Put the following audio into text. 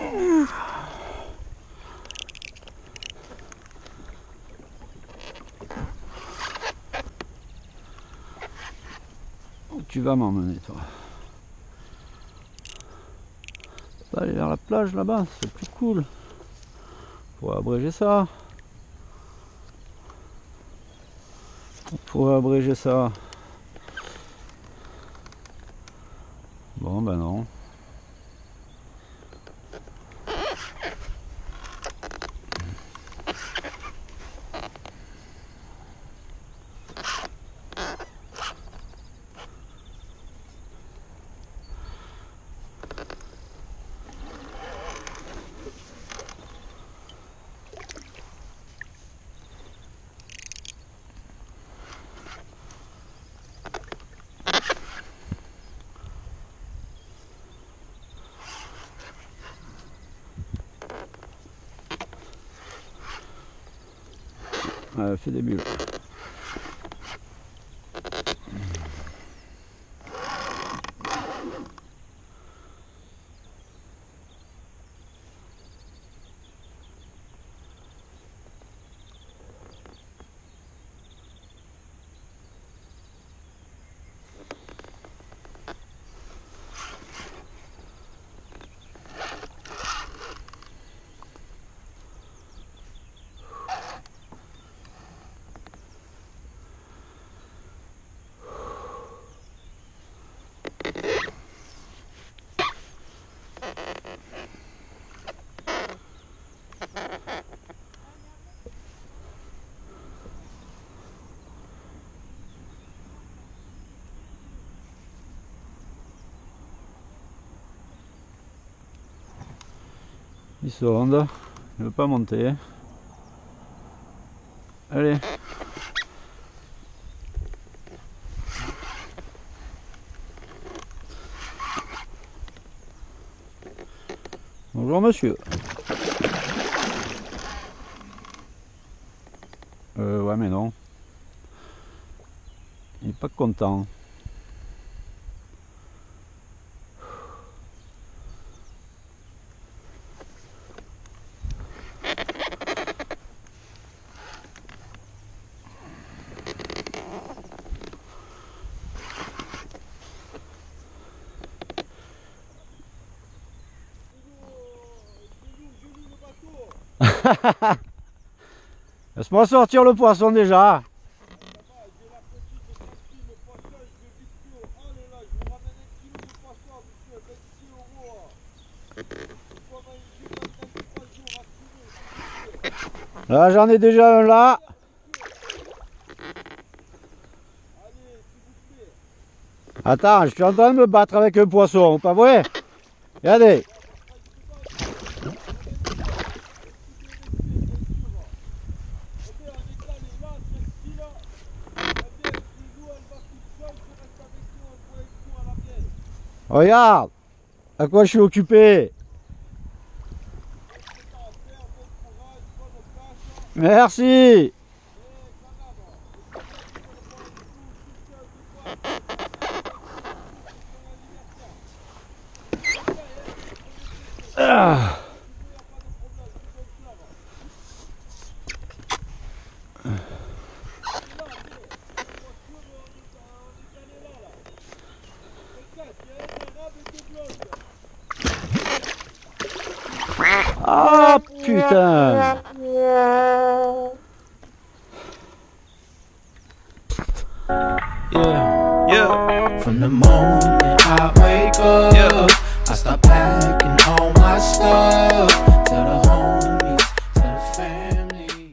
Ooh. Tu vas m'emmener toi Pas aller vers la plage là-bas, c'est plus cool. Pour abréger ça. On pourrait abréger ça. Bon ben non. Fait des bulles. Il sonde, il ne veut pas monter. Allez. Bonjour monsieur. Euh ouais mais non. Il n'est pas content. Laisse-moi sortir le poisson déjà. Là j'en ai déjà un là. Attends, je suis en train de me battre avec un poisson, pas vrai? Regardez. Regarde à quoi je suis occupé? Merci. Ah putain Yeah, yeah. From the moment I wake up, yeah. I start packing all my stuff to the home.